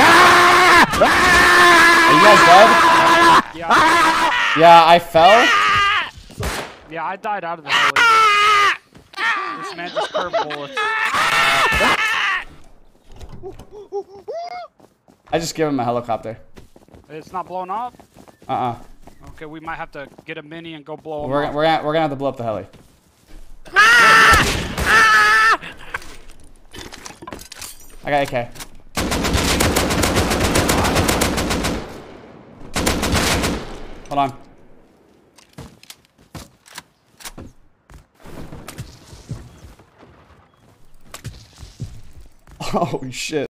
Are you guys dead? Yeah. yeah, I fell. Yeah, I died out of the hallway. This man just curved bullets. I just gave him a helicopter. It's not blown off. Uh-uh. Okay, we might have to get a mini and go blow we're, up. We're gonna, we're gonna have to blow up the heli. Ah! Ah! I got AK. Hold on. Oh, shit.